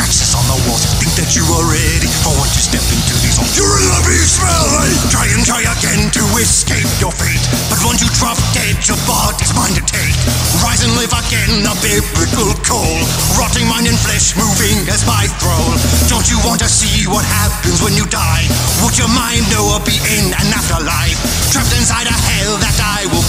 Scratches on the walls, think that you are ready for what you step into these halls. You're in the beast valley! Try and try again to escape your fate. But once you drop dead, your body's mine to take. Rise and live again, the biblical call. Rotting mind and flesh moving as my thrall. Don't you want to see what happens when you die? Would your mind know a be in an afterlife? Trapped inside a hell that I will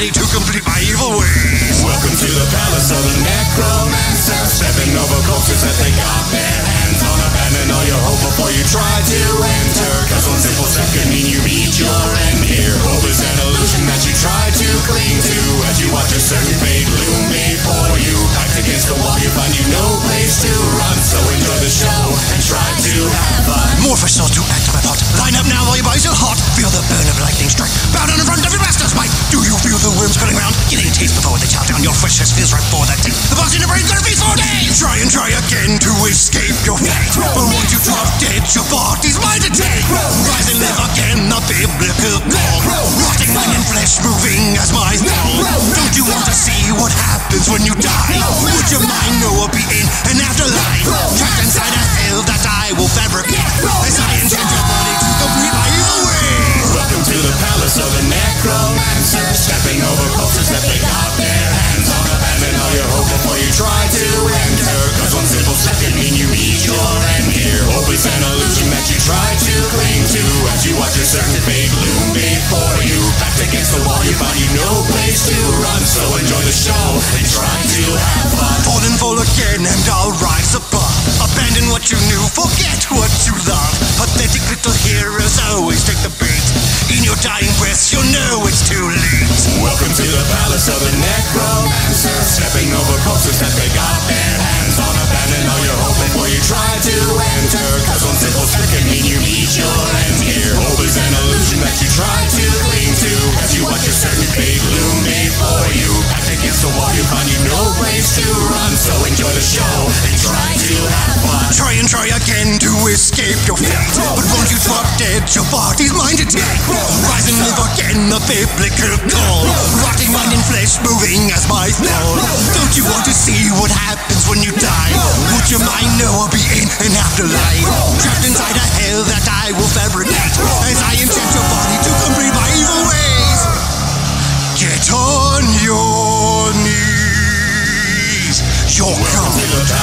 body to complete my evil ways. Welcome to the palace of the necromancer. Stepping over corpses that they got their hands on. Abandon all your hope before you try to enter. Cause one simple step can mean you meet your end here. Hope is an illusion that you try to cling to. As you watch a certain fate loom before you. Backed against the wall you find you no place to run. So enjoy the show and try to have fun. More for souls to act my part. Line up now while your Your feels right for that day. The boss in your brain's gonna feast for days. Try and try again to escape your fate. But once you drop dead, your body's mine to take. Rise and live again, the biblical call. Rotting mind and flesh moving as my soul. Don't you want to see what happens when you die? Would your mind know a be in an afterlife? Trapped inside a hell that I will fabricate. Try to enter Cause one simple step can mean you meet your end here Hope is an illusion that you try to cling to As you watch a certain fate loom before you Backed against the wall you find you no place to run So enjoy the show and try to have fun Fall and fall again and I'll rise above. Abandon what you knew, forget what you love. Pathetic little heroes always take the bait. Dying breaths, you'll know it's too late. Welcome to the palace of the necromancer Stepping over corpses that they got their hands on. Abandon all your hope before you try to enter. Cause one simple step can mean you meet your end here. Hope is an illusion that you try to cling to. As you watch a certain fate loom before you. Backed against the wall you find you no place to run. So enjoy the show and try to Try again to escape your fate. But once you drop dead, your body's mine to take. Rise and live again, the biblical call. Rotting mind and flesh moving as my soul. Don't you want to see what happens when you die? Would your mind know I'll be in an afterlife? Trapped inside a hell that I will fabricate. As I enchant your body to complete my evil ways. Get on your knees. Your God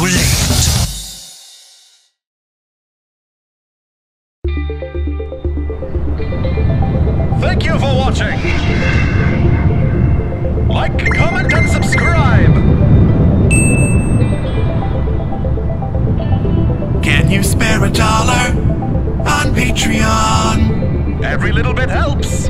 too late. Thank you for watching. Like, comment, and subscribe. Can you spare a dollar on Patreon? Every little bit helps.